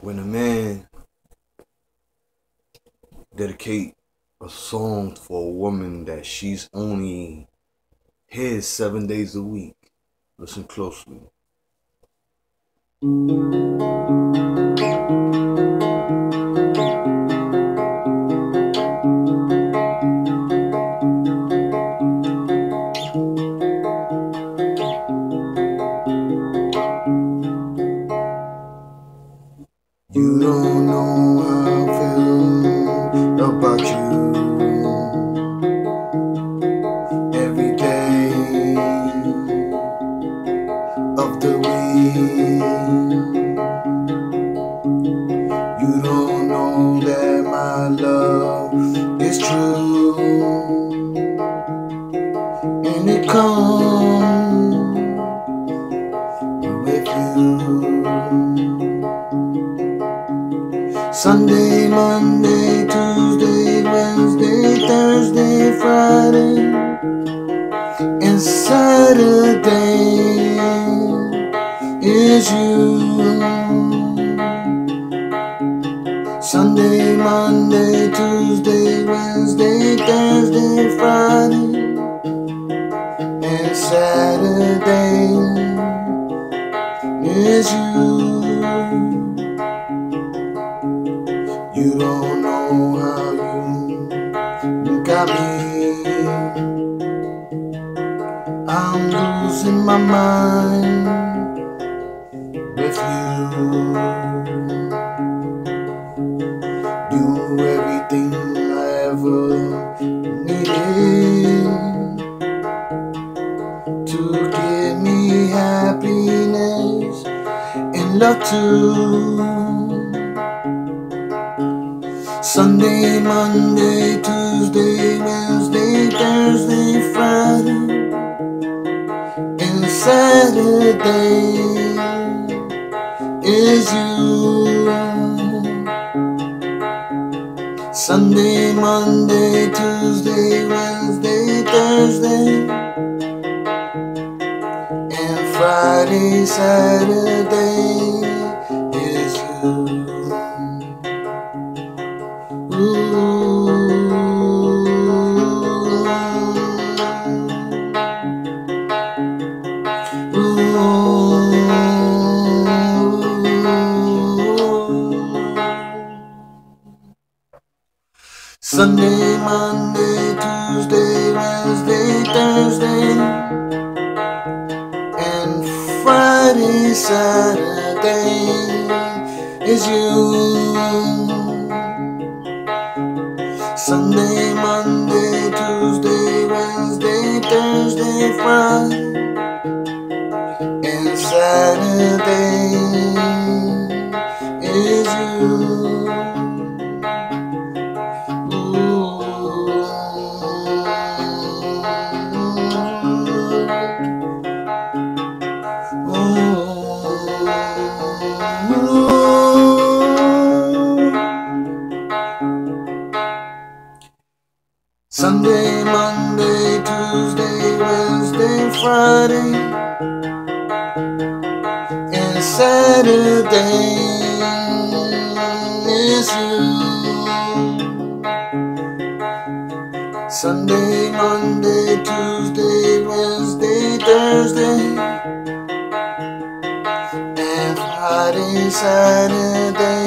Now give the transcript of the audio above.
when a man dedicate a song for a woman that she's only his seven days a week, listen closely. How I feel about you. Every day of the week. You don't know that my love is true. And it comes Sunday, Monday, Tuesday, Wednesday, Thursday, Friday, and Saturday is you. Sunday, Monday, Tuesday, Wednesday, Thursday, Friday, and Saturday is you. You. I'm losing my mind with you. Do everything I ever needed to give me happiness and love too. Sunday, Monday, Tuesday, Wednesday, Thursday, Friday, and Saturday is you. Sunday, Monday, Tuesday, Wednesday, Thursday, and Friday, Saturday is you. Sunday, Monday, Tuesday, Wednesday, Thursday, and Friday, Saturday is you. Sunday, Monday, Tuesday, Wednesday, Thursday, Friday, and Saturday Sunday, Monday, Tuesday, Wednesday, Friday, and Saturday is you. Sunday, Monday, Tuesday, Wednesday, Thursday, and Friday, Saturday